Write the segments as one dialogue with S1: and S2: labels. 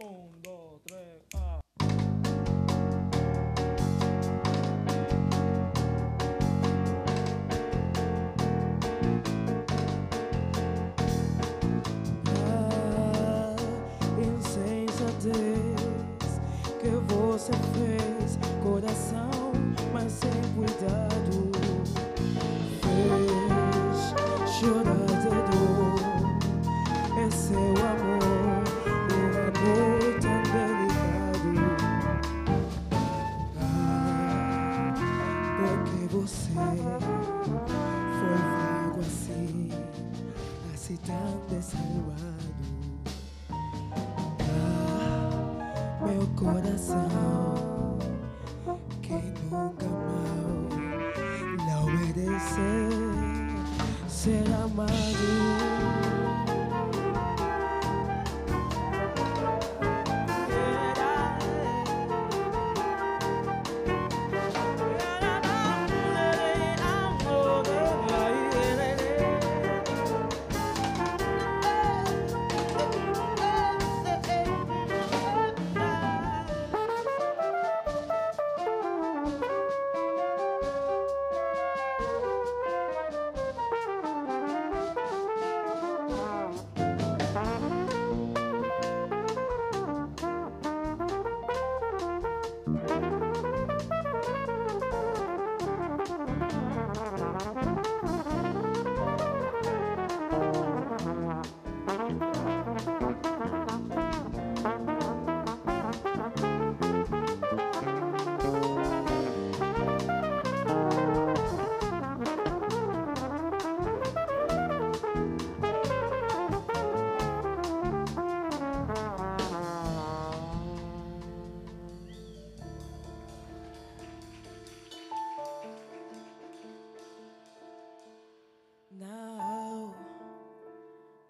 S1: Um, dois, três, quatro.
S2: Ah, insensatez que você fez. Meu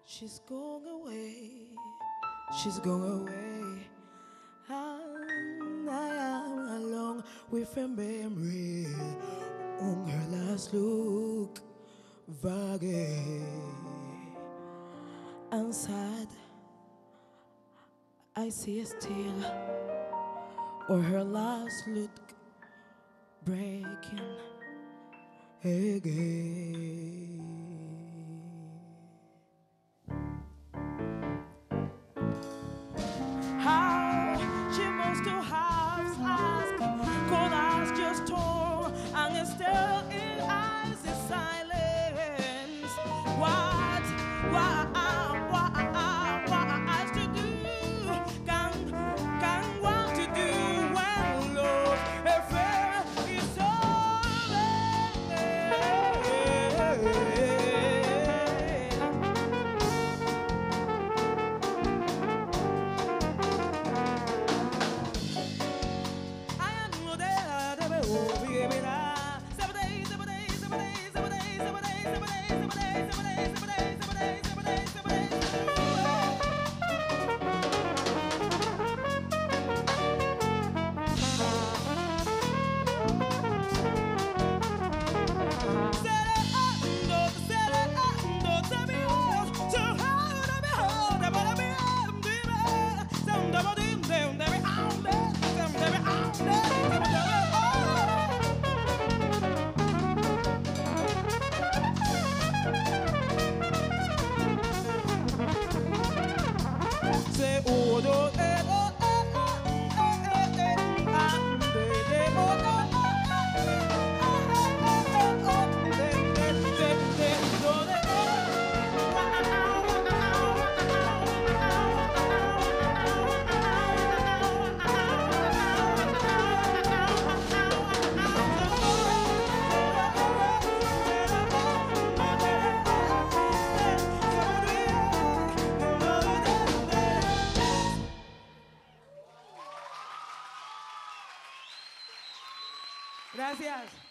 S2: she's going away. She's going away. And I am alone with a memory on her last look. Vague and sad. I see still. Or her last look breaking again. Gracias.